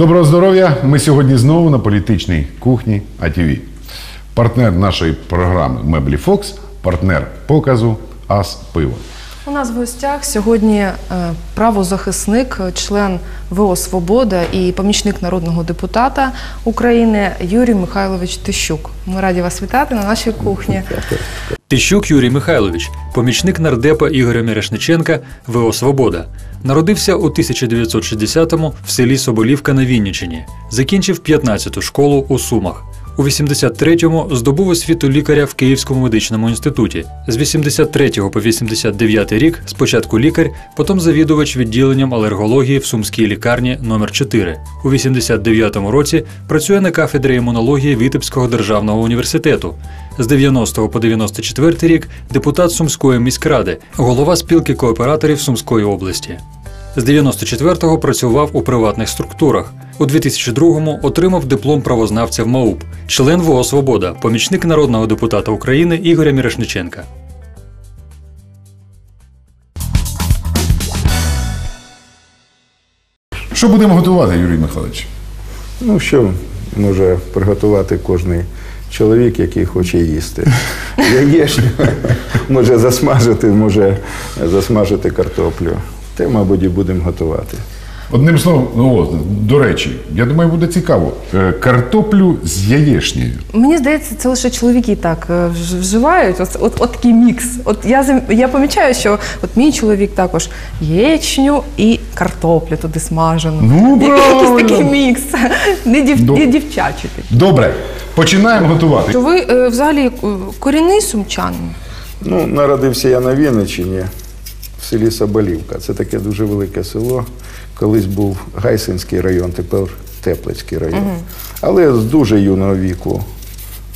Доброго здоров'я! Ми сьогодні знову на політичній кухні АТВ. Партнер нашої програми Меблі Фокс, партнер показу Ас Пиво. У нас в гостях сьогодні е, правозахисник, член ВО Свобода і помічник народного депутата України Юрій Михайлович Тищук. Ми раді вас вітати на нашій кухні. Тищук Юрій Михайлович, помічник нардепа Ігоря Мірошниченка ВО Свобода. Народився у 1960-му в селі Соболівка на Вінниччині. Закінчив 15-ту школу у Сумах. У 83-му здобув освіту лікаря в Київському медичному інституті. З 83 по 89 рік спочатку лікар, потім завідувач відділенням алергології в Сумській лікарні номер 4 У 89-му році працює на кафедрі імунології Вітебського державного університету. З 90 по 94 рік депутат Сумської міськради, голова спілки кооператорів Сумської області. З 94-го працював у приватних структурах. У 2002-му отримав диплом правознавця в МАУП, член ВО Свобода, помічник народного депутата України Ігоря Мірошниченка. Що будемо готувати, Юрій Михайлович? Ну, що може приготувати кожний чоловік, який хоче їсти. Яєчню може засмажити, може засмажити картоплю. Те, мабуть, і будемо готувати. Одним словом, ну, о, до речі, я думаю, буде цікаво. Е, Картоплю з яєчнею. Мені здається, це лише чоловіки так е, вж- вживають. От, от, от такий мікс. От я зам- я помічаю, що от мій чоловік також яєчню і картоплю туди смажену. Ну, Який- Якийсь правильно. такий мікс. Не, дів, До- не дівчачий. такий. Добре, починаємо готувати. То ви е, взагалі е, корінний сумчанин? Ну, народився я на Вінниччині, в селі Соболівка. Це таке дуже велике село. Колись був Гайсинський район, тепер Теплицький район. Але з дуже юного віку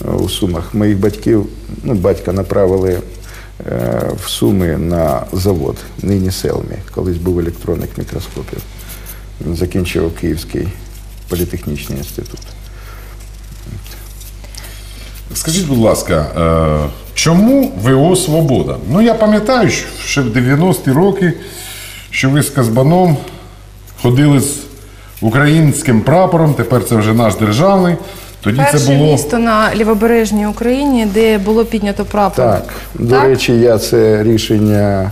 е, у Сумах моїх батьків, ну, батька направили е, в Суми на завод, нині Селмі. Колись був електронник мікроскопів. Він закінчив Київський політехнічний інститут. Скажіть, будь ласка, е, чому ВО Свобода? Ну, я пам'ятаю, що в 90-ті роки, що ви з Казбаном ходили з українським прапором, тепер це вже наш державний. Тоді Перше це було. місто на лівобережній Україні, де було піднято прапор. Так, до Так? речі, я це рішення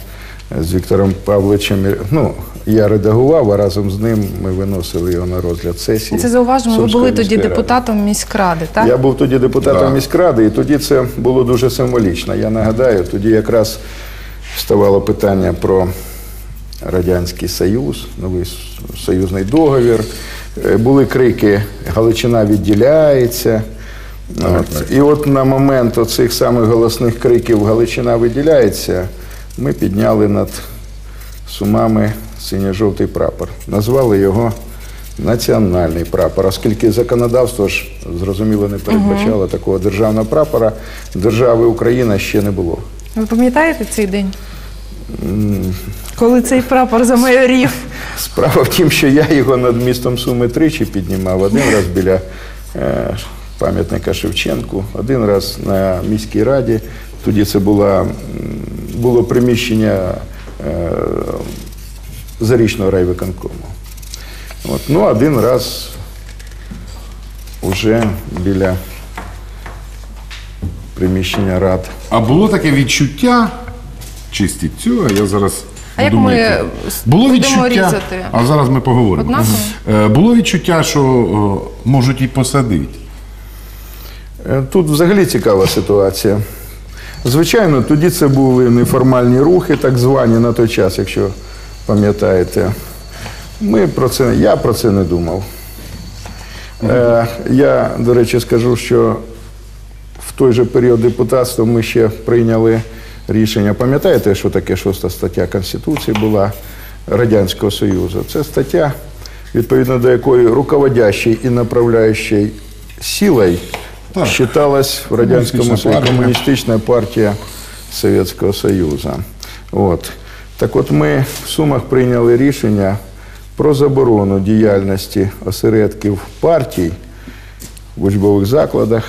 з Віктором Павловичем. Ну, я редагував, а разом з ним ми виносили його на розгляд сесії. Це зауважимо, ви були тоді ради. депутатом міськради, так? Я був тоді депутатом Так. міськради, і тоді це було дуже символічно. Я нагадаю, тоді якраз ставало питання про Радянський Союз, новий союзний договір. Е, Були крики Галичина відділяється. От. І от на момент оцих самих голосних криків Галичина виділяється, ми підняли над Сумами синьо-жовтий прапор. Назвали його національний прапор, оскільки законодавство ж зрозуміло не передбачало такого державного прапора, держави Україна ще не було. Ви пам'ятаєте цей день? Коли цей прапор замайорів? Справа в тім, що я його над містом Суми тричі піднімав. Один раз біля е, пам'ятника Шевченку, один раз на міській раді. Тоді це була, було приміщення е, зарічного райвиконкому. От. Ну, один раз уже біля приміщення рад. А було таке відчуття, чистіть цю, а я зараз. А як ми було відчуття, різати? а зараз ми поговоримо. Однаково? Е, Було відчуття, що е, можуть і посадити. Е, Тут взагалі цікава ситуація. Звичайно, тоді це були неформальні рухи, так звані на той час, якщо пам'ятаєте. Ми про це, я про це не думав. Е, я, до речі, скажу, що в той же період депутатства ми ще прийняли рішення. Пам'ятаєте, що таке шоста стаття Конституції була Радянського Союзу? Це стаття, відповідно до якої руководящей і направляючою силою считалась в Радянському Союзі комуністична партія Совєтського Союзу. От. Так от ми в Сумах прийняли рішення про заборону діяльності осередків партій в учбових закладах,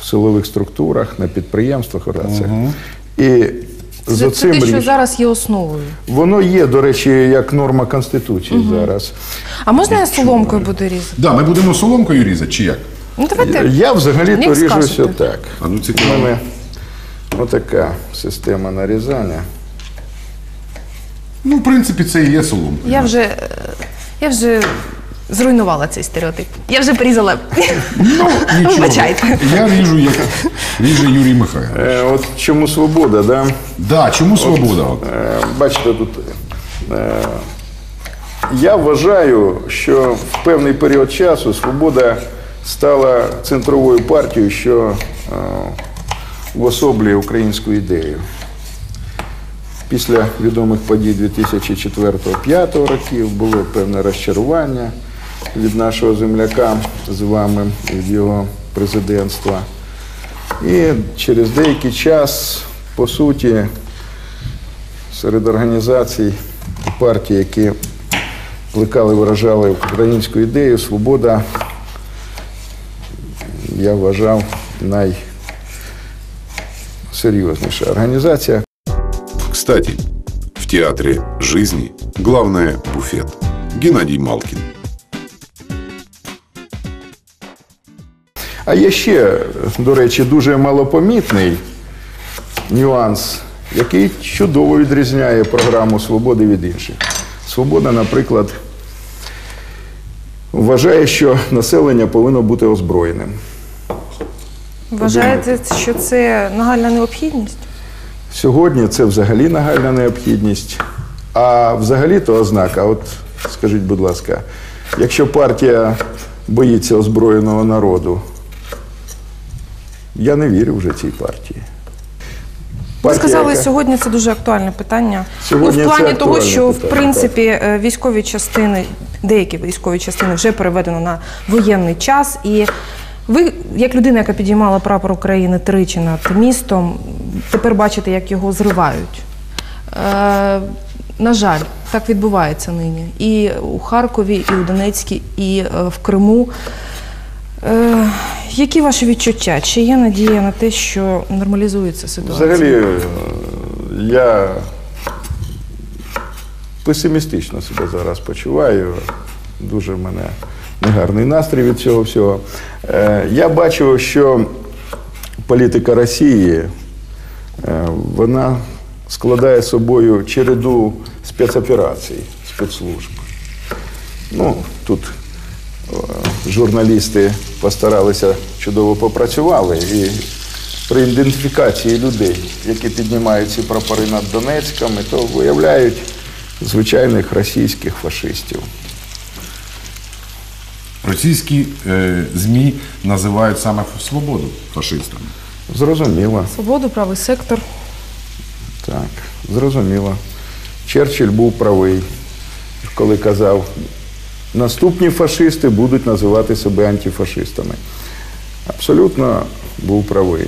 в силових структурах, на підприємствах. оце. І з Це, це те, що зараз є основою. Воно є, до речі, як норма Конституції зараз. А можна я соломкою буду різати? Да, ми будемо соломкою різати чи як? Ну давайте. Я взагалі-то ріжуся так. А ну У мене отака система нарізання. Ну, в принципі, це і є соломка. Я вже, я вже зруйнувала цей стереотип. Я вже порізала. Ну, нічого. Вибачайте. Я ріжу, як ріже Юрій Михайлович. Е, от чому свобода, да? Да, чому свобода? От. Е, Бачите, тут е, я вважаю, що в певний період часу свобода стала центровою партією, що е, уособлює українську ідею. Після відомих подій 2004-2005 років було певне розчарування від нашого земляка з вами, від його президентства. І через деякий час, по суті, серед організацій і партій, які плекали, виражали українську ідею, свобода, я вважав найсерйозніша організація. Кстати, в театре жизни главное – буфет. Геннадий Малкин. А є ще, до речі, дуже малопомітний нюанс, який чудово відрізняє програму Свободи від інших. Свобода, наприклад, вважає, що населення повинно бути озброєним. Вважаєте, що це нагальна необхідність? Сьогодні це взагалі нагальна необхідність. А взагалі то ознака, от скажіть, будь ласка, якщо партія боїться озброєного народу, я не вірю вже цій партії. Ви сказали, яка- сьогодні це дуже актуальне питання. Сьогодні ну, в плані того, що в принципі е, військові частини, деякі військові частини вже переведено на воєнний час. І ви, як людина, яка підіймала прапор України тричі над містом, тепер бачите, як його зривають. Е, на жаль, так відбувається нині. І у Харкові, і у Донецькій, і е, в Криму. Е, які ваші відчуття? Чи є надія на те, що нормалізується ситуація? Взагалі, е, я песимістично себе зараз почуваю. Дуже в мене негарний настрій від цього всього. Е, Я бачу, що політика Росії е, вона складає собою череду спецоперацій, спецслужб. Ну, тут журналісти постаралися чудово попрацювали і при ідентифікації людей, які піднімають ці прапори над Донецьками, то виявляють звичайних російських фашистів. Російські е, ЗМІ називають саме свободу фашистами. Зрозуміло, Свободу, правий сектор. так, зрозуміло. Черчилль був правий, коли казав, наступні фашисти будуть називати себе антифашистами. Абсолютно був правий.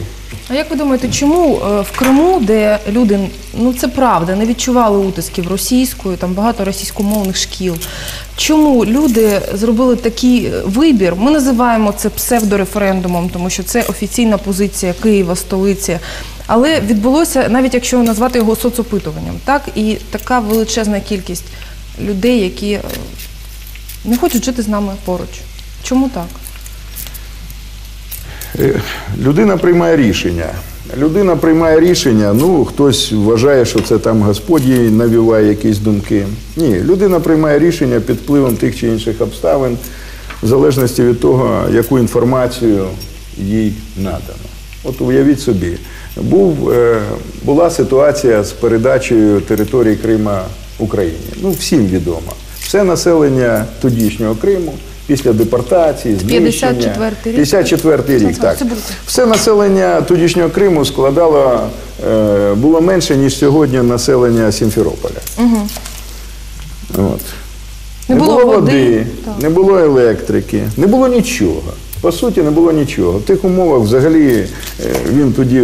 А як ви думаєте, чому е, в Криму, де люди, ну це правда, не відчували утисків російською, там багато російськомовних шкіл? Чому люди зробили такий е, вибір? Ми називаємо це псевдореферендумом, тому що це офіційна позиція Києва, столиці. Але відбулося, навіть якщо назвати його соцопитуванням, так і така величезна кількість людей, які е, не хочуть жити з нами поруч. Чому так? Е, Людина приймає рішення. Людина приймає рішення, ну хтось вважає, що це там Господь їй навіває якісь думки. Ні, людина приймає рішення під впливом тих чи інших обставин, в залежності від того, яку інформацію їй надано. От уявіть собі, був, е, була ситуація з передачею території Крима Україні. Ну, всім відомо. Все населення тодішнього Криму після депортації, знищення. 54-й рік. 54-й рік, так. Все населення тодішнього Криму складало, е, було менше, ніж сьогодні населення Сімферополя. Угу. От. Не було води, так. не було електрики, не було нічого. По суті, не було нічого. В тих умовах взагалі е, він тоді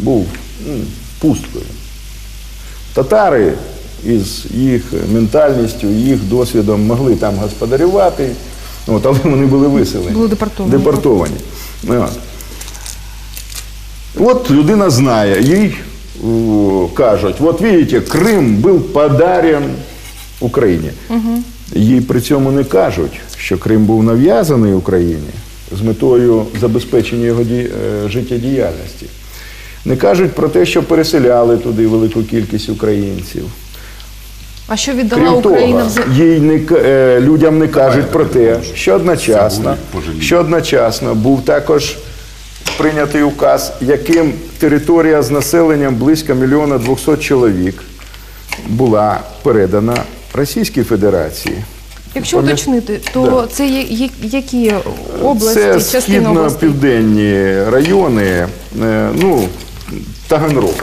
був ну, пусткою. Татари із їх ментальністю, їх досвідом могли там господарювати, от, але вони були виселені. Були депортовані. депортовані. От. От людина знає, їй у, кажуть, от видите, Крим був подарен Україні. Їй при цьому не кажуть, що Крим був нав'язаний Україні з метою забезпечення його ді- е, життєдіяльності. Не кажуть про те, що переселяли туди велику кількість українців. А що віддала Крім Україна того, їй не, е, людям не кажуть про те, що одночасно, що одночасно був також прийнятий указ, яким територія з населенням близько мільйона 200 чоловік була передана Російській Федерації. Якщо Пам'ят- уточнити, то Да. це є- є- які області, Це частина областей? східно-південні райони, е, ну, Таганрог.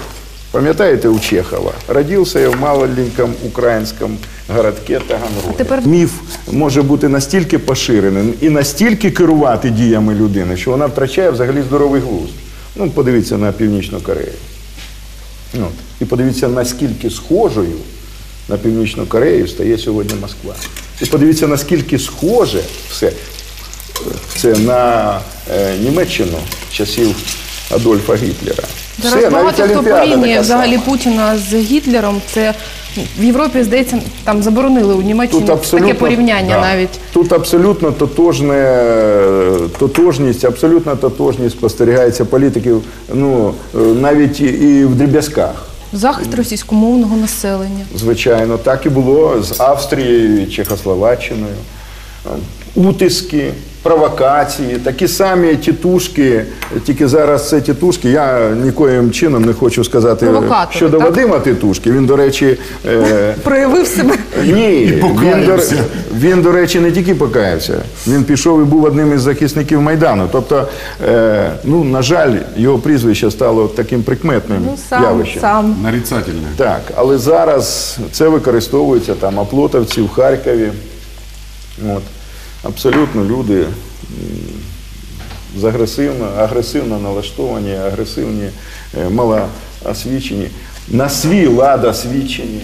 Пам'ятаєте у Чехова? Родився я в маленькому українському городке Таганрог. тепер- Міф може бути настільки поширеним і настільки керувати діями людини, що вона втрачає взагалі здоровий глузд. Ну, подивіться на Північну Корею. Ну, і подивіться, наскільки схожою на Північну Корею стає сьогодні Москва. І подивіться, наскільки схоже все це на е, Німеччину часів Адольфа Гітлера. Зараз Все, багато навіть хто порівнює взагалі. Путіна з Гітлером. Це в Європі, здається, там заборонили у Німеччині Тут таке порівняння да. навіть. Тут абсолютно тотожне, тотожність, абсолютно тотожність спостерігається політиків, ну, е, навіть і- в дріб'язках. Захист російськомовного населення. Звичайно, так і було з Австрією, Чехословаччиною. Утиски, провокації, такі самі тітушки, тільки зараз це тітушки. Я нікоїм чином не хочу сказати Провокатори, щодо так? Вадима Титушки. Він, до речі, е, Проявив себе. ні, він, до, він, до речі, не тільки покаявся, він пішов і був одним із захисників Майдану. Тобто, е, ну, на жаль, його прізвище стало таким прикметним Ну, сам, явищем. сам. Нарицательне. Так, але зараз це використовується там оплотовці в Харкові. От. Абсолютно люди з агресивно, агресивно налаштовані, агресивні, е, малоосвічені, на свій лад освічені.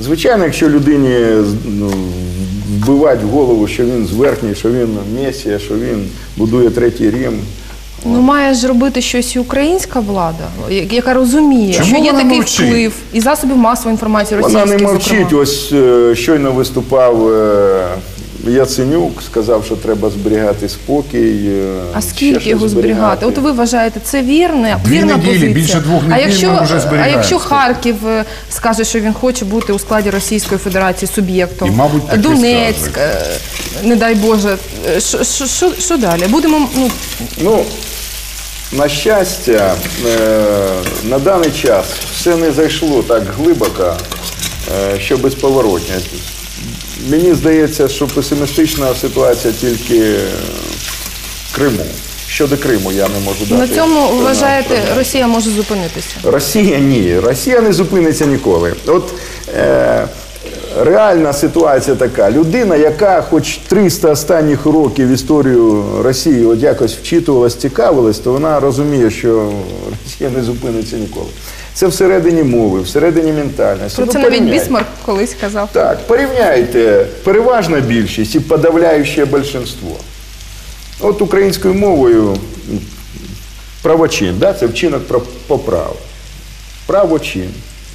Звичайно, якщо людині ну, вбивати в голову, що він зверхній, що він месія, що він будує третій Рим, Ну має ж робити щось і українська влада, яка розуміє, Чому що є такий мовчить? вплив і засобів масової інформації Вона не мовчить. зокрема. Ось е, щойно виступав е, Яценюк, сказав, що треба зберігати спокій. е, А скільки його зберігати? От ви вважаєте, це вірне, Дві вірна неділі, позиція. більше двох а якщо, ми вже а якщо. Харків е, скаже, що він хоче бути у складі Російської Федерації суб'єктом, мабуть, Донецьк, е, не дай Боже, що, що, що, що далі? Будемо ну, Ну, на щастя, на даний час все не зайшло так глибоко, що безповоротно. Мені здається, що песимістична ситуація тільки в Криму. Щодо Криму я не можу дати. на цьому вважаєте. Росія може зупинитися. Росія ні. Росія не зупиниться ніколи. От е, реальна ситуація така. Людина, яка хоч 300 останніх років історію Росії от якось вчитувалась, цікавилась, то вона розуміє, що Росія не зупиниться ніколи. Це всередині мови, всередині ментальності. Про Ну, це навіть. Бісмарк колись казав. Так, порівняйте переважна більшість і подавляюче більшинство. От українською мовою правочин, да, це вчинок поправ. Правочин.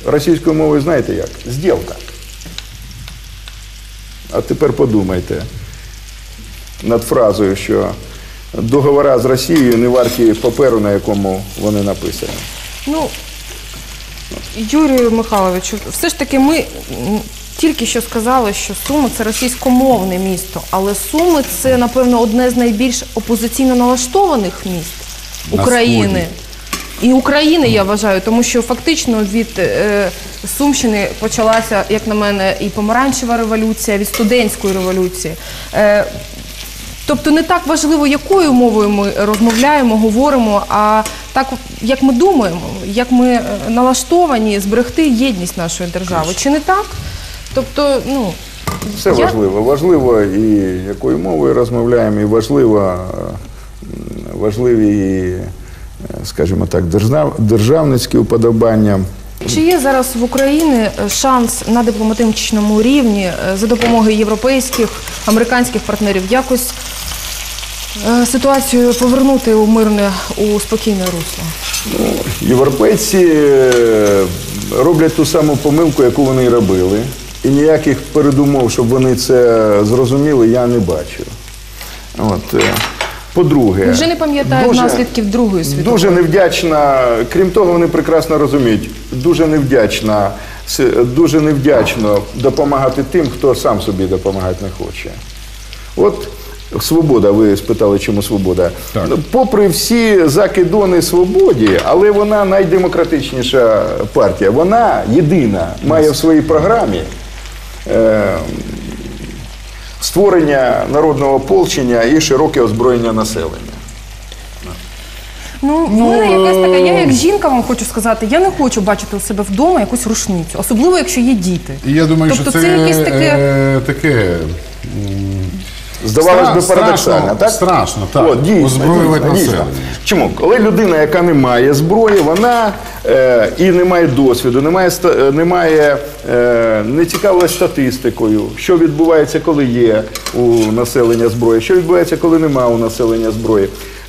Російською мовою знаєте як? Зділка. А тепер подумайте над фразою, що договора з Росією не варті паперу, на якому вони написані. Ну, Юрію Михайловичу, все ж таки ми тільки що сказали, що Суми це російськомовне місто, але Суми це, напевно, одне з найбільш опозиційно налаштованих міст На України. І України, я вважаю, тому що фактично від е, Сумщини почалася, як на мене, і помаранчева революція, від студентської революції. Е, Тобто не так важливо, якою мовою ми розмовляємо, говоримо, а так, як ми думаємо, як ми е, налаштовані зберегти єдність нашої держави. Чи не так? Тобто, ну Все Я- важливо. Важливо і якою мовою розмовляємо, і важливо, е, важливі, е, скажімо так, держав, державницькі уподобання. чи є зараз в Україні шанс на дипломатичному рівні за допомогою європейських, американських партнерів якось ситуацію повернути у мирне, у спокійне русло? Європейці е, роблять ту саму помилку, яку вони і робили. І ніяких передумов, щоб вони це зрозуміли, я не бачу. От. е, По-друге, Вже не пам'ятають дуже- наслідків Другої світової. Дуже невдячна, крім того, вони прекрасно розуміють, дуже невдячна, дуже невдячно допомагати тим, хто сам собі допомагати не хоче. От свобода, ви спитали, чому свобода. Так. Попри всі закидони свободі, але вона найдемократичніша партія. Вона єдина має в своїй програмі е, створення народного ополчення і широке озброєння населення. Ну, в мене якась така, я як жінка вам хочу сказати, я не хочу бачити у себе вдома якусь рушницю, особливо якщо є діти. І я думаю, тобто що це, це якесь таке. е, таке Здавалось Стра- би, парадоксально, страшно, так? страшно, так. От, дійсно, Озброювати дійсно, дійсно. населення. Чому? Коли людина, яка не має зброї, вона е, і не має досвіду, не має, ста- е, не, має, е, не цікавилась статистикою, що відбувається, коли є у населення зброї, що відбувається, коли немає у населення зброї.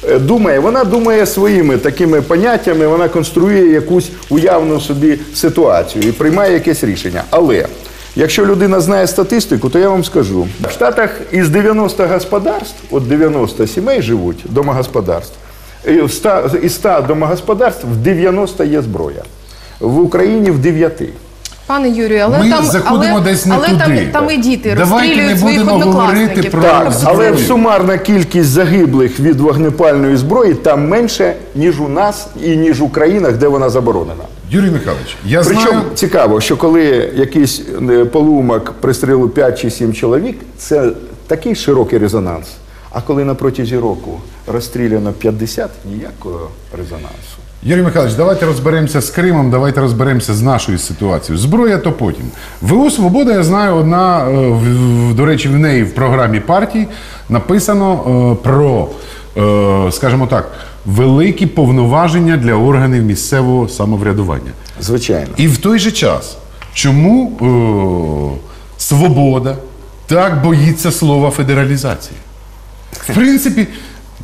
Е, Думає, вона думає своїми такими поняттями, вона конструює якусь уявну собі ситуацію і приймає якесь рішення. Але Якщо людина знає статистику, то я вам скажу. В Штатах із 90 господарств, от 90 сімей живуть, домогосподарств, і в 100, із 100 домогосподарств в 90 є зброя. В Україні в 9. Пане Юрію, але Ми там заходимо але, десь не але туди. Там, там і діти Давайте розстрілюють своїх однокласників. про Так, Так, зброю. але сумарна кількість загиблих від вогнепальної зброї там менше, ніж у нас і ніж у країнах, де вона заборонена. Юрій Михайлович, я Причому знаю. цікаво, що коли якийсь е, полумок пристрелив 5 чи 7 чоловік, це такий широкий резонанс. А коли на протязі року розстріляно 50, ніякого резонансу. Юрій Михайлович, давайте розберемося з Кримом, давайте розберемося з нашою ситуацією. Зброя то потім. ВО Свобода, я знаю, одна, е, до речі, в неї в програмі партії написано е, про, скажімо так, великі повноваження для органів місцевого самоврядування. Звичайно. І в той же час, чому е, свобода так боїться слова федералізації? В принципі,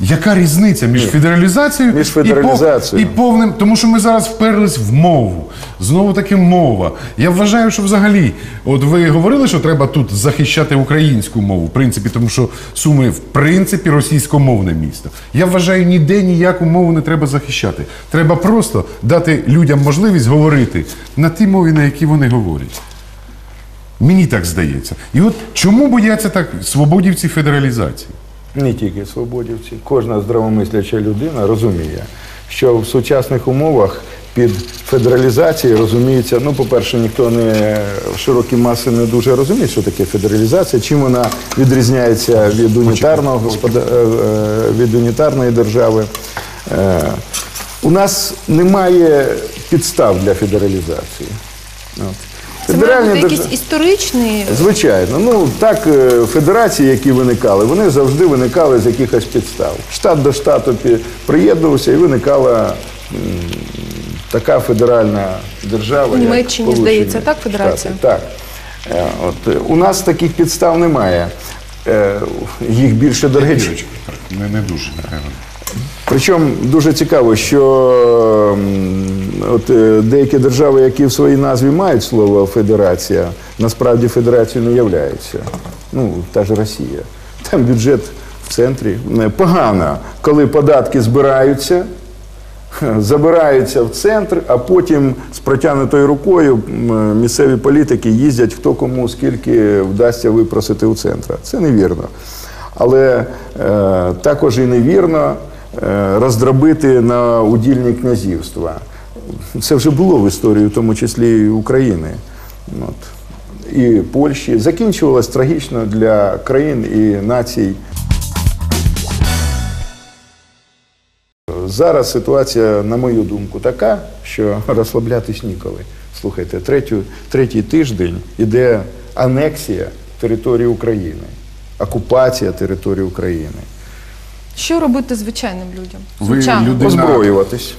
яка різниця між федералізацією Між і пов- і повним, тому що ми зараз вперлись в мову. Знову таки мова. Я вважаю, що взагалі, от ви говорили, що треба тут захищати українську мову, в принципі, тому що Суми, в принципі, російськомовне місто. Я вважаю, ніде ніяку мову не треба захищати. Треба просто дати людям можливість говорити на тій мові, на якій вони говорять. Мені так здається. І от чому бояться так свободівці федералізації? Не тільки свободівці, кожна здравомисляча людина розуміє, що в сучасних умовах під федералізацією розуміється, ну, по-перше, ніхто не широкі маси не дуже розуміє, що таке федералізація, чим вона відрізняється від унітарного господа... е, е, від унітарної держави. Е, У нас немає підстав для федералізації. От. Це має бути якийсь історичний Звичайно, ну так е, федерації, які виникали, вони завжди виникали з якихось підстав. Штат до штату приєднувався і виникала така федеральна держава. В Німеччині, здається, так, федерація? Штати. Так. Е, От, е, у нас таких підстав немає. Їх більше, до речі, не, не дуже, напевно. Причому дуже цікаво, що от, е, деякі держави, які в своїй назві мають слово федерація, насправді федерацією не являються. Ну, та ж Росія. Там бюджет в центрі. Е, Погано, коли податки збираються, забираються в центр, а потім з протягнутою рукою місцеві політики їздять хто кому скільки вдасться випросити у центра. Це невірно. Але е, також і невірно е, роздробити на удільні князівства. Це вже було в історії, в тому числі і України. От. І Польщі. Закінчувалось трагічно для країн і націй. Зараз ситуація, на мою думку, така, що розслаблятись ніколи. Слухайте, третю, третій тиждень іде анексія території України, окупація території України. Що робити звичайним людям? Ви Звичайно. людина- Озброюватись.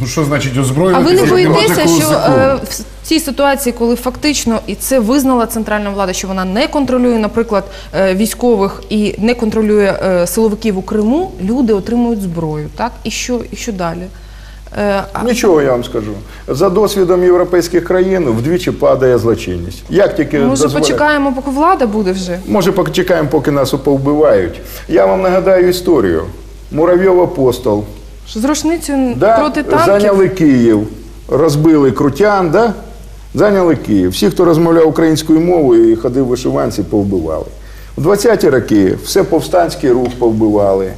Ну що значить А озброювати? ви не боїтеся, що е, в цій ситуації, коли фактично і це визнала центральна влада, що вона не контролює, наприклад, е, військових і не контролює е, силовиків у Криму, люди отримують зброю, так? І що, і що далі? Е, Нічого я вам скажу. За досвідом європейських країн вдвічі падає злочинність. Як тільки Може, дозволяє- почекаємо, поки влада буде вже? Може, почекаємо, поки нас повбивають. Я вам нагадаю історію. Муравйов апостол. Що З рушницею Да, проти танків? Зайняли Київ, розбили крутян, да? зайняли Київ. Всі, хто розмовляв українською мовою і ходив в вишиванці, повбивали. У 20-ті роки все повстанський рух повбивали.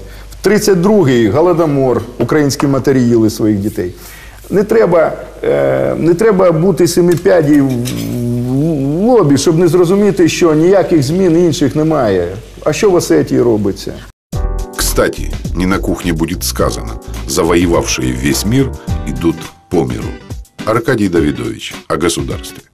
В 32-й голодомор, українські матері їли своїх дітей. Не треба, е, не треба бути семипядій в лобі, щоб не зрозуміти, що ніяких змін інших немає. А що в Осетії робиться? Кстати, не на кухне будет сказано. Завоевавшие весь мир идут по миру. Аркадий Давидович о государстве.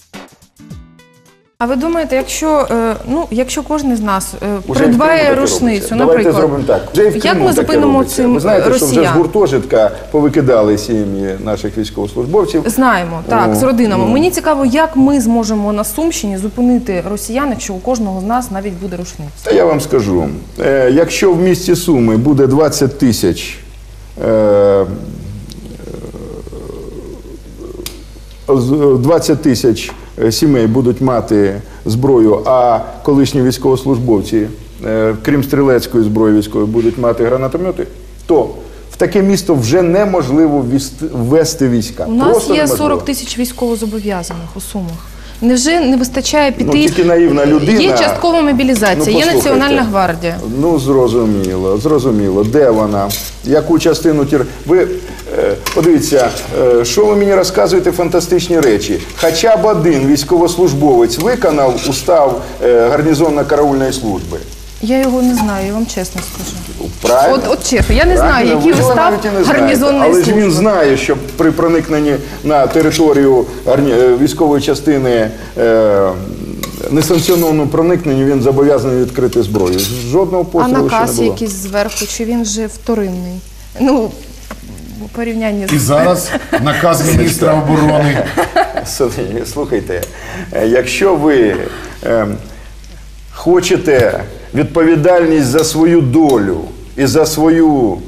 А ви думаєте, якщо, е, ну, якщо кожен з нас е, Уже придбає в Криму таке рушницю, робиться. наприклад, Давайте зробимо так. Вже і в як Криму ми таке зупинимо робиться. цим Ви знаєте, що вже з росіян? гуртожитка повикидали сім'ї наших військовослужбовців. Знаємо, так, Ну, з родинами. ну. Мені цікаво, як ми зможемо на Сумщині зупинити росіян, якщо у кожного з нас навіть буде рушниця. Та я вам скажу, е, якщо в місті Суми буде 20 тисяч е, е, з- 20 тисяч е, сімей будуть мати зброю, а колишні військовослужбовці, е, крім стрілецької зброї військової, будуть мати гранатомети, то в таке місто вже неможливо ввести війська. У нас Просто є неможливо. 40 тисяч військовозобов'язаних у Сумах. Невже не вистачає піти? Ну, тільки наївна людина- Є часткова мобілізація, Ну, є. Національна гвардія. Ну, зрозуміло, зрозуміло. Де вона? Яку частину тір... Ви е, подивіться, е, що ви мені розказуєте фантастичні речі. Хоча б один військовослужбовець виконав устав е, гарнізонно-караульної служби. Я його не знаю, я вам чесно скажу. Правильно? От, от чесно, я не знаю, Правильно, який ви його устав навіть і не знаєте. Але ж він знає, що при проникненні на територію гарні- е, військової частини е, несанкціонованому проникненню він зобов'язаний відкрити зброю. Жодного А пострілу ще не наказ було. якийсь зверху, чи він вже вторинний? Ну, у порівнянні І з зараз наказ міністра оборони. Слухайте, Слухайте, е, якщо ви е, хочете відповідальність за свою долю і за свою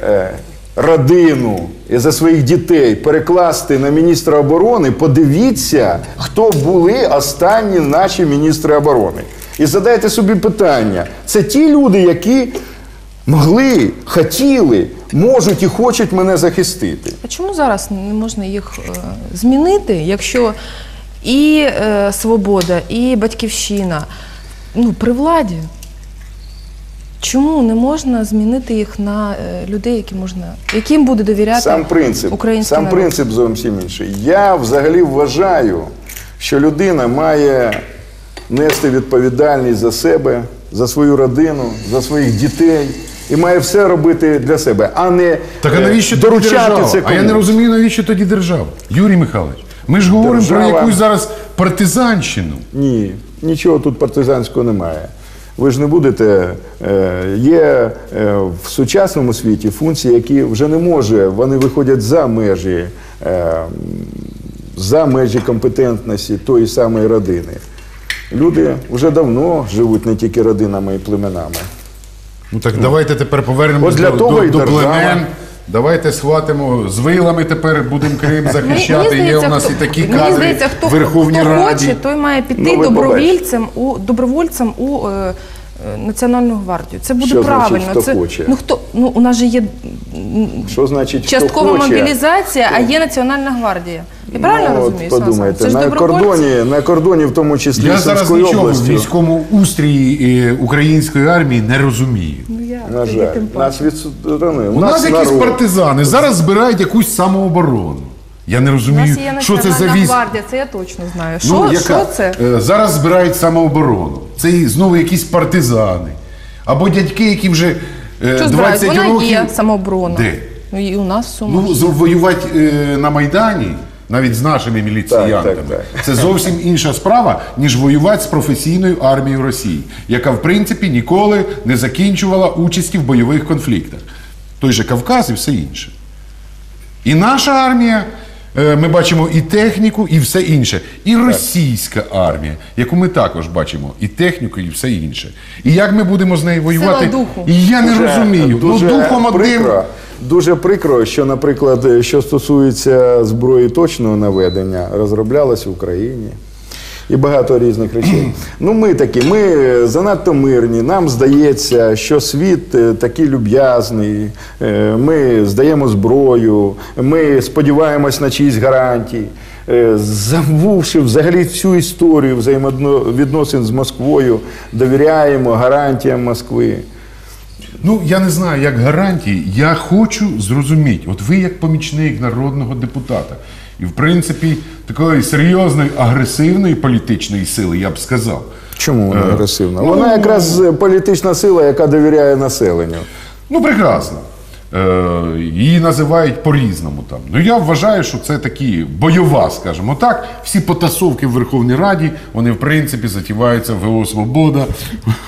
е, родину, і за своїх дітей перекласти на міністра оборони, подивіться, хто були останні наші міністри оборони. І задайте собі питання: це ті люди, які могли, хотіли, можуть і хочуть мене захистити. А чому зараз не можна їх е, змінити, якщо і е, свобода, і батьківщина ну, при владі? Чому не можна змінити їх на е, людей, які можна, яким буде довіряти Сам принцип, український сам народ? принцип зовсім інший. Я взагалі вважаю, що людина має нести відповідальність за себе, за свою родину, за своїх дітей. І має все робити для себе, а не Так а е, навіщо тоді доручати держава? це А я не комусь. розумію, навіщо тоді держава? Юрій Михайлович, ми ж говоримо Держава- про якусь зараз партизанщину. Ні, нічого тут партизанського немає. Ви ж не будете. Е, є е, в сучасному світі функції, які вже не може, вони виходять за межі, е, за межі компетентності тої самої родини. Люди вже давно живуть не тільки родинами і племенами. Ну так давайте тепер повернемось От до, до, до племен. Давайте схватимо з вилами тепер будемо Крим захищати. Є у нас хто, і такі мені кадри здається, хто, в Верховній хто Раді. хоче, той має піти Ну, добровольцем у добровольцем у е, Національну гвардію. Це буде Що значить, правильно. хто це, хоче? Ну хто ну у нас же є Що значить, часткова хто хоче? мобілізація, а є Національна гвардія. Я правильно Ну, розумію? Подумайте, Це на кордоні, на кордоні, в тому числі Я зараз нічого в військовому устрії е, української армії не розумію. На тоді жаль, тим паче. нас відсторонили. У нас, якісь народ. партизани зараз збирають якусь самооборону. Я не У розумію, нас є що це за Національна військ. гвардія, це я точно знаю. Що, Ну, яка? що це? Е, Зараз збирають самооборону. Це і знову якісь партизани. Або дядьки, які вже е, Що 20 збирають? Вона років. є самооборона. Де? Ну і у нас в Сумах. Ну, з- воювати е, на Майдані, навіть з нашими міліціянтами, Так, так, так. це зовсім інша справа, ніж воювати з професійною армією Росії, яка в принципі ніколи не закінчувала участі в бойових конфліктах. Той же Кавказ і все інше. І наша армія, е, ми бачимо і техніку, і все інше. І російська армія, яку ми також бачимо, і техніку, і все інше. І як ми будемо з нею воювати? духу. І я не Дуже- розумію. Дуже ну, духом одним. Дуже прикро, що, наприклад, що стосується зброї точного наведення, розроблялась в Україні. І багато різних речей. Ну, ми такі, ми занадто мирні. Нам здається, що світ е, такий люб'язний. Е, Ми здаємо зброю, ми сподіваємось на чиїсь гарантії. Е, Забувши взагалі всю історію взаємовідносин з Москвою, довіряємо гарантіям Москви. Ну, я не знаю, як гарантії. Я хочу зрозуміти, от ви як помічник народного депутата, і в принципі такої серйозної агресивної політичної сили, я б сказав. Чому вона Е, агресивна? ну, Вона якраз політична сила, яка довіряє населенню. Ну, прекрасно. Е, її називають по-різному там. Ну я вважаю, що це такі бойова, скажімо так. Всі потасовки в Верховній Раді, вони в принципі затіваються в ВО Свобода.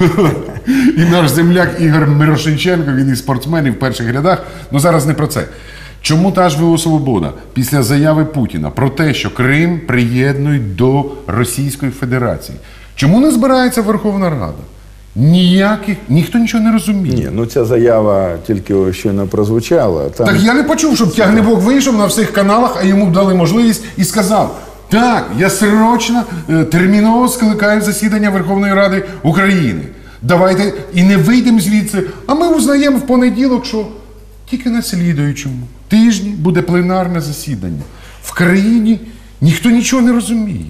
і наш земляк Ігор Мирошниченко, він і спортсмен, і в перших рядах. Ну зараз не про це. Чому та ж ВО Свобода після заяви Путіна про те, що Крим приєднують до Російської Федерації? Чому не збирається Верховна Рада? Ніяких, ніхто нічого не розуміє. Ні, ну ця заява тільки щойно прозвучала. Там Так я не почув, щоб тягнебок вийшов на всіх каналах, а йому дали можливість і сказав: так, я срочно е, терміново скликаю засідання Верховної Ради України. Давайте і не вийдемо звідси. А ми узнаємо в понеділок, що тільки на слідуючому тижні буде пленарне засідання. В країні ніхто нічого не розуміє.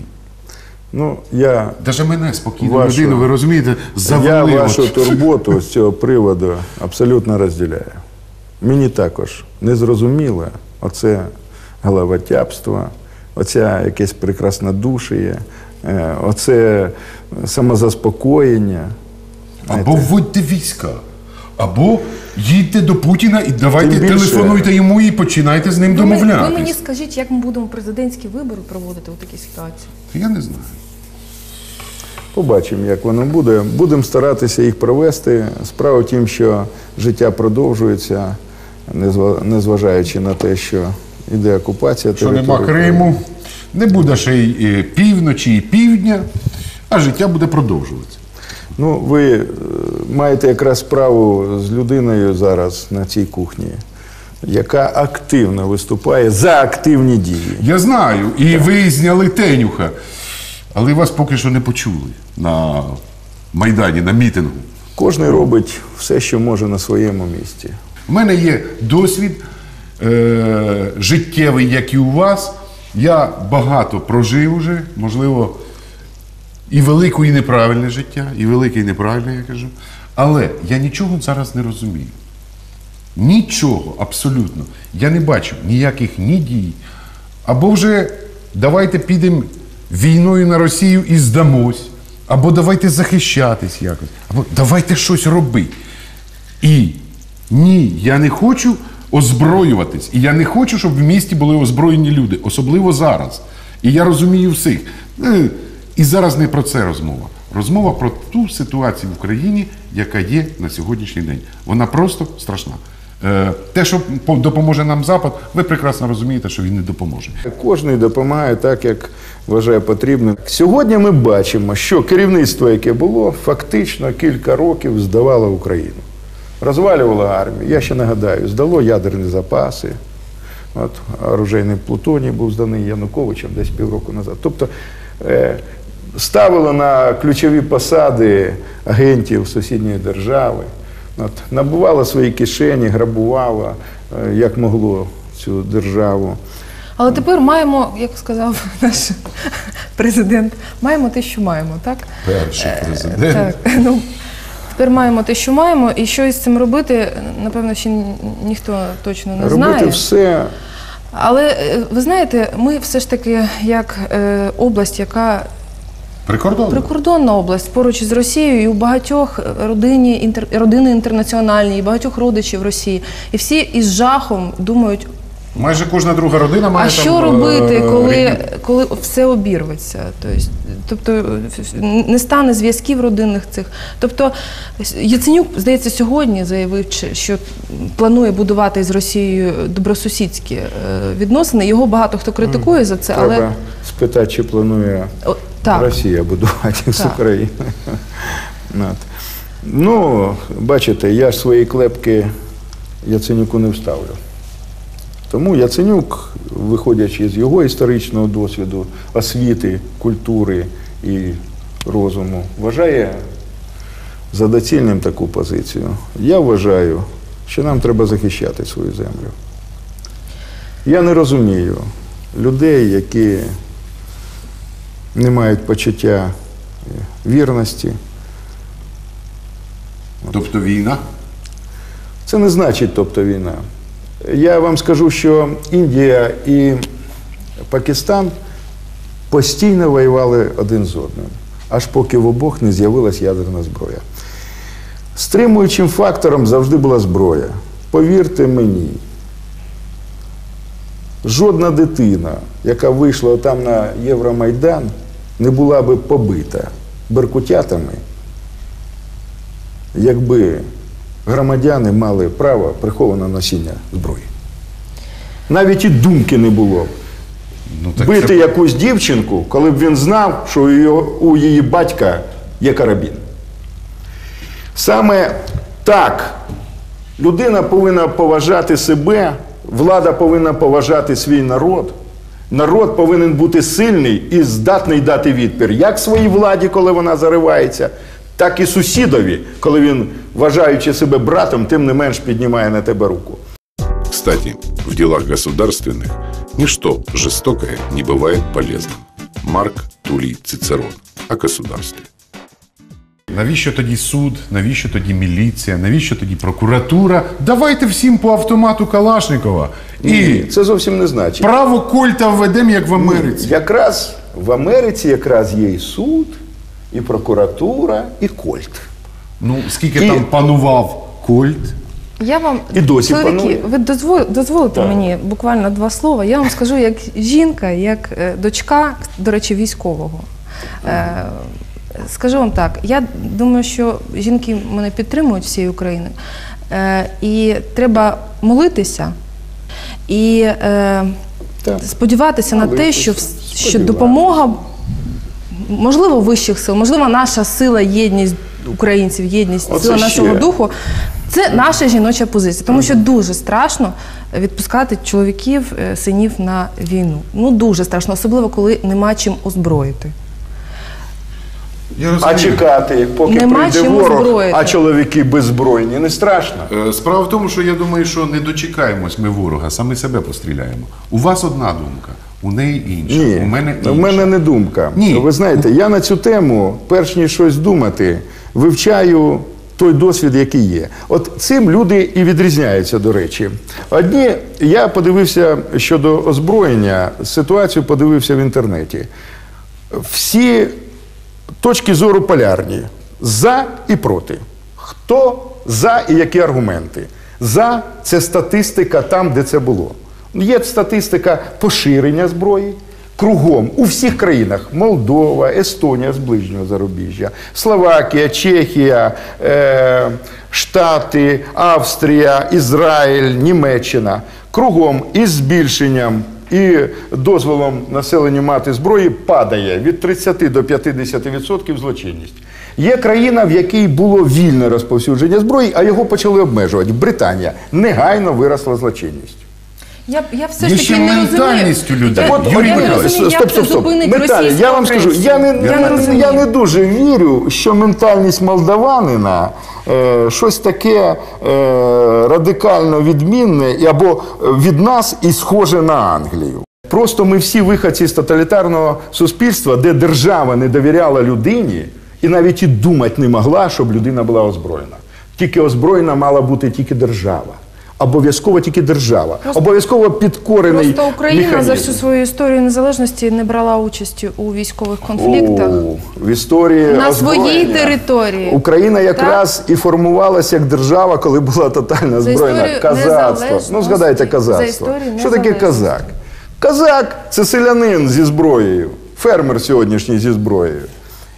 Ну, я, Навіть мене спокійну Вашу- людину, ви розумієте, я завалило. вашу турботу з цього приводу абсолютно розділяю. Мені також незрозуміло оце головотяпство, оця якесь прекраснодушіє, е, оце самозаспокоєння. Або вводьте війська, або їдьте до Путіна і давайте Тим більше- телефонуйте йому і починайте з ним Ви, ми- ви мені скажіть, як ми будемо президентські вибори проводити у такій ситуації? Я не знаю. Побачимо, як воно буде. Будемо старатися їх провести. Справа в тім, що життя продовжується, незва- незважаючи на те, що йде окупація. Що нема. Криму, не буде ще й півночі і півдня, а життя буде продовжуватися. Ну, ви е, маєте якраз справу з людиною зараз на цій кухні, яка активно виступає за активні дії. Я знаю, і ви зняли Тенюха, але вас поки що не почули на Майдані, на мітингу. Кожен робить все, що може на своєму місці. У мене є досвід е, життєвий, як і у вас. Я багато прожив уже, можливо, і велике, і неправильне життя, і велике, і неправильне, я кажу. Але я нічого зараз не розумію. Нічого абсолютно. Я не бачу ніяких ні дій. Або вже давайте підемо війною на Росію і здамось, або давайте захищатись якось, або давайте щось робити. І ні, я не хочу озброюватись. І я не хочу, щоб в місті були озброєні люди, особливо зараз. І я розумію всіх. Е, І зараз не про це розмова. Розмова про ту ситуацію в Україні, яка є на сьогоднішній день. Вона просто страшна. Е, Те, що допоможе нам Запад, ви прекрасно розумієте, що він не допоможе. Кожний допомагає так, як вважає потрібним. Сьогодні ми бачимо, що керівництво, яке було, фактично кілька років здавало Україну. Розвалювало армію. Я ще нагадаю, здало ядерні запаси. От оружейний плутоній був зданий Януковичем десь півроку назад. Тобто е, ставило на ключові посади агентів сусідньої держави, от, набувало свої кишені, грабувало, е, як могло цю державу. Але тепер маємо, як сказав наш президент, маємо те, що маємо, так? Перший президент. Так, ну тепер маємо те, що маємо, і що із цим робити, напевно, ще ніхто точно не Робити знає. все Але е, ви знаєте, ми все ж таки, як е, область, яка Прикордонно. прикордонна область поруч із Росією, і у багатьох родині інтер, родини інтернаціональні, і багатьох родичів Росії, і всі із жахом думають. Майже кожна друга родина має А там, що е, робити, коли, коли все обірветься? Тобто, тобто не стане зв'язків родинних цих. Тобто Яценюк, здається, сьогодні заявив, що планує будувати з Росією добросусідські е, відносини. Його багато хто критикує за це, але Треба спитати, чи планує так. Росія будувати з України. Ну, бачите, я ж свої клепки Яценюку не вставлю. Тому Яценюк, виходячи з його історичного досвіду, освіти, культури і розуму, вважає за доцільним таку позицію. Я вважаю, що нам треба захищати свою землю. Я не розумію людей, які не мають почуття е, вірності. Тобто війна? Це не значить, тобто війна. Я вам скажу, що Індія і Пакистан постійно воювали один з одним, аж поки в обох не з'явилась ядерна зброя. Стримуючим фактором завжди була зброя. Повірте мені, жодна дитина, яка вийшла там на Євромайдан, не була би побита беркутятами, якби громадяни мали право прихованого носіння зброї. Навіть і думки не було Ну, так бити це- якусь дівчинку, коли б він знав, що у її, у її батька є карабін. Саме так людина повинна поважати себе, влада повинна поважати свій народ. Народ повинен бути сильний і здатний дати відпір як своїй владі, коли вона заривається, так і сусідові, коли він, вважаючи себе братом, тим не менш піднімає на тебе руку. Кстати, в делах государственных ничто жестокое не бывает полезным. Марк Тулей Цицерон о государстве. Навіщо тоді суд? Навіщо тоді міліція? Навіщо тоді прокуратура? Давайте всім по автомату Калашникова. І І це зовсім не значить. право кольта введемо, як в Америці. Якраз в Америці якраз є і суд, і прокуратура, і кольт. Ну, скільки І- там панував кольт? Я вам І досі чоловіки, панує. ви дозвол, дозволите Так. мені буквально два слова. Я вам скажу як жінка, як е, дочка, до речі, військового. Е, скажу вам так, я думаю, що жінки мене підтримують всієї України. Е, і треба молитися і е, Так. сподіватися на те, Молитися, що, вс- що сподіватися. допомога можливо, вищих сил, можливо, наша сила, єдність українців, єдність Оце сила нашого ще. духу. Це наша жіноча позиція, тому що дуже страшно відпускати чоловіків, е, синів на війну. Ну дуже страшно, особливо коли нема чим озброїти. Я А розумію. чекати, поки Нема прийде чим ворог, озброїти. а чоловіки беззбройні, не страшно. Е, Справа в тому, що я думаю, що не дочекаємось ми ворога, саме себе постріляємо. У вас одна думка, у неї інша. Ні, у мене інша. в мене не думка. Ні. Ви знаєте, я на цю тему, перш ніж щось думати, вивчаю той досвід, який є. От цим люди і відрізняються, до речі. Одні, я подивився щодо озброєння, ситуацію подивився в інтернеті. Всі точки зору полярні. За і проти. Хто за і які аргументи? За це статистика там, де це було. Є статистика поширення зброї кругом у всіх країнах: Молдова, Естонія з ближнього зарубіжжя, Словакія, Чехія, е, Штати, Австрія, Ізраїль, Німеччина. Кругом із збільшенням і дозволом населенню мати зброї падає від 30 до 50% злочинність. Є країна, в якій було вільне розповсюдження зброї, а його почали обмежувати. Британія негайно виросла злочинність. Я, я все ж таки не розумію. людей. Я, От, я Юрій не розумію, як це зупинить Металі, я вам скажу, я не, я, не, розумію. я не дуже вірю, що ментальність молдаванина е, щось таке е, радикально відмінне або від нас і схоже на Англію. Просто ми всі виходці з тоталітарного суспільства, де держава не довіряла людині і навіть і думати не могла, щоб людина була озброєна. Тільки озброєна мала бути тільки держава. Обов'язково тільки держава. Обов'язково підкорений Просто Україна за всю свою історію незалежності не брала участі у військових конфліктах. О, в історії На своїй території. Україна якраз і формувалася як держава, коли була тотальна За збройна казацтво. Ну згадайте За казацтво. історію Що таке казак? Казак це селянин зі зброєю, фермер сьогоднішній зі зброєю.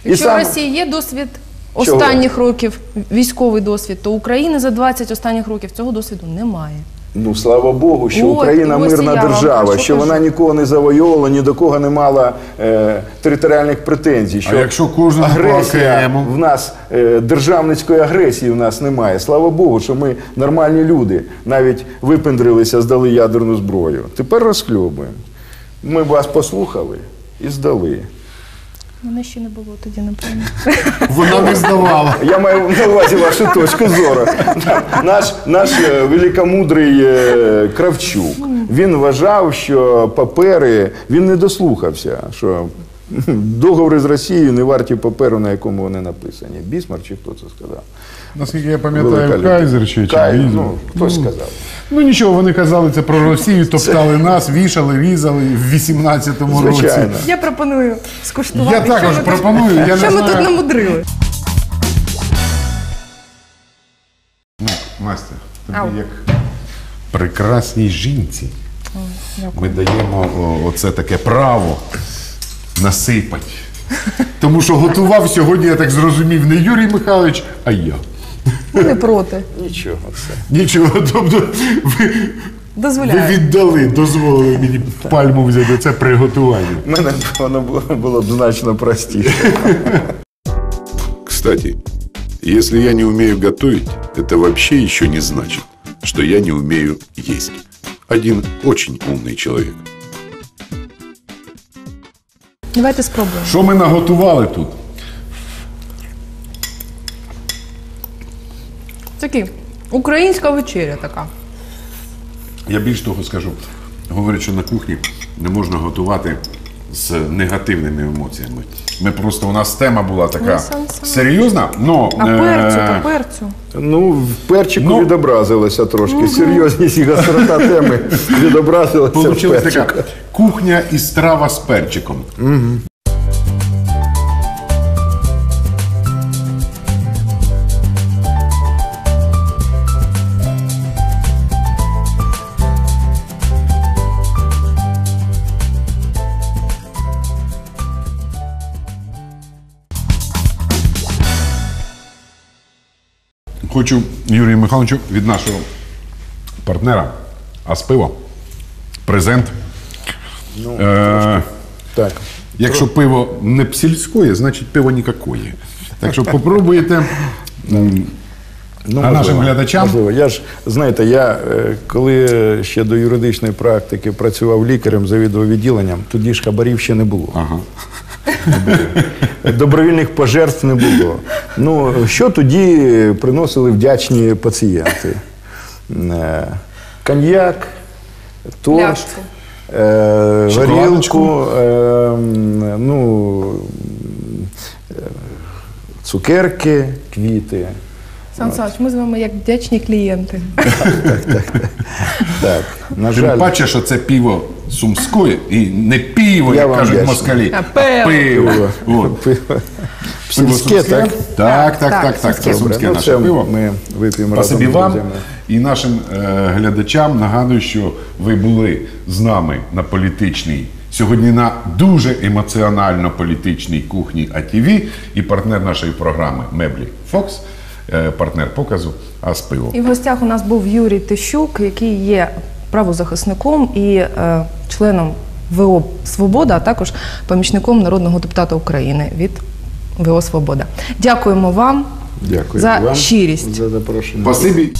Якщо у Росії є досвід останніх років, військовий досвід, то України за 20 останніх років цього досвіду немає. Ну слава Богу, що От, Україна мирна держава, що що вона нікого не завойовувала, ні до кого не мала е, територіальних претензій. Що якщо кожному по агресія в нас е, державницької агресії в нас немає. Слава Богу, що ми нормальні люди, навіть випендрилися, здали ядерну зброю. Тепер розхльобуємо. Ми вас послухали і здали. Мене ще не було тоді, напевно. Вона не здавала. Я маю на увазі вашу точку зору. Наш, наш е, великомудрий е, Кравчук, він вважав, що папери, він не дослухався, що договори з Росією не варті паперу, на якому вони написані. Бісмар чи хто це сказав? Наскільки я пам'ятаю. Кайзер чи, чи Кай- Гізер. ну, хтось сказав. Ну нічого, вони казали це про Росію, топтали нас, вішали, різали в 18-му році. Я пропоную скуштувати. Я що також тут- пропоную. Я Що ми тут намудрили? Настя, тобі Ау. як прекрасній жінці. Ми даємо о, оце таке право насипати. Тому що готував сьогодні, я так зрозумів, не Юрій Михайлович, а я. Ми не проти. Нічого. Це. Нічого, тобто ви, ви Дозволяю. віддали, дозволили мені пальму взяти. Це приготування. У мене воно було, було б значно простіше. Кстати, если я не умею готовить, это вообще еще не значит, что я не умею есть. Один очень умный человек. Давайте спробуємо. Що ми наготували тут? Такі. Українська вечеря така. Я більш того скажу. Говорять, що на кухні не можна готувати з негативними емоціями. Ми просто у нас тема була така серйозна. Ну, А е, перцю, то перцю. Ну, в перчику Ну. відобразилося трошки. Серйозність і гострота теми відобразилася. в Получилась перчику. така кухня і страва з перчиком. Хочу Юрію Михайловичу від нашого партнера Аспиво. Презент. Е, Так. Якщо пиво не псільське, значить пиво нікакої. Так що попробуйте. Ну, А нашим глядачам? Можливо. Я ж, знаєте, я е, коли ще до юридичної практики працював лікарем, завідував відділенням, тоді ж хабарів ще не було. Ага. Добровільних пожертв не було. Ну, що тоді приносили вдячні пацієнти? Е, Коньяк, торт, е, горілку, е, ну, цукерки, квіти. Сан Саныч, ми з вами як вдячні клієнти. Так, на Тим паче, що це піво сумське і не пиво, Я як вам кажуть вдячний. москалі, А пиво. пиво. От. так? Так, так, Так, так, так. Це Добре, сумське ну, наше це пиво. ми вип'ємо разом Спасибі з вам друзями. і нашим е, глядачам. Нагадую, що ви були з нами на політичній. Сьогодні на дуже емоціонально політичній кухні АТВ і партнер нашої програми Меблі Фокс, е, партнер показу Аспиво. І в гостях у нас був Юрій Тищук, який є правозахисником і е, членом ВО Свобода, а також помічником народного депутата України від ВО Свобода. Дякуємо вам Дякую за вам щирість. за запрошення. Спасибі.